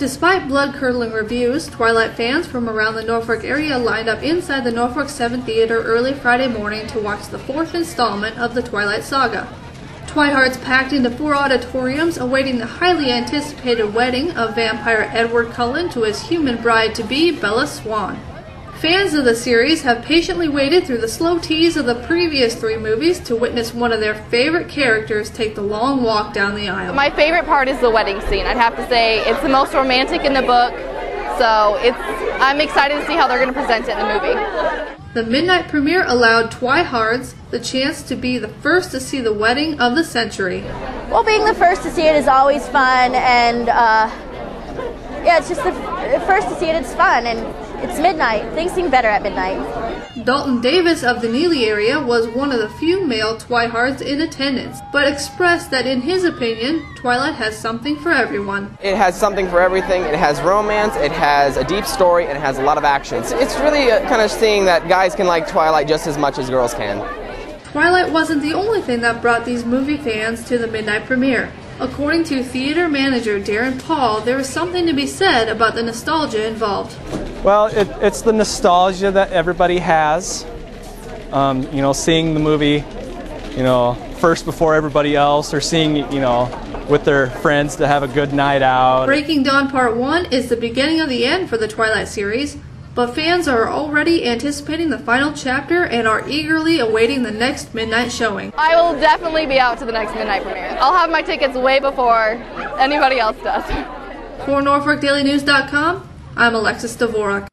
Despite blood-curdling reviews, Twilight fans from around the Norfolk area lined up inside the Norfolk 7 Theater early Friday morning to watch the fourth installment of the Twilight Saga. Twihards packed into four auditoriums awaiting the highly anticipated wedding of vampire Edward Cullen to his human bride-to-be Bella Swan. Fans of the series have patiently waited through the slow tease of the previous three movies to witness one of their favorite characters take the long walk down the aisle. My favorite part is the wedding scene. I'd have to say it's the most romantic in the book, so it's I'm excited to see how they're going to present it in the movie. The midnight premiere allowed Twihards the chance to be the first to see the wedding of the century. Well, being the first to see it is always fun, and uh, yeah, it's just the first to see it. It's fun, and it's midnight. Things seem better at midnight. Dalton Davis of the Neligh area was one of the few male Twihards in attendance, but expressed that in his opinion, Twilight has something for everyone. It has something for everything. It has romance, it has a deep story, and it has a lot of action. So it's really uh, kind of seeing that guys can like Twilight just as much as girls can. Twilight wasn't the only thing that brought these movie fans to the midnight premiere. According to theater manager Darren Paul, there is something to be said about the nostalgia involved. Well, it, it's the nostalgia that everybody has. Um, you know, seeing the movie, you know, first before everybody else, or seeing, you know, with their friends to have a good night out. Breaking Dawn Part 1 is the beginning of the end for the Twilight series, but fans are already anticipating the final chapter and are eagerly awaiting the next midnight showing. I will definitely be out to the next midnight premiere. I'll have my tickets way before anybody else does. For NorfolkDailyNews.com, I'm Alexis Dvorak.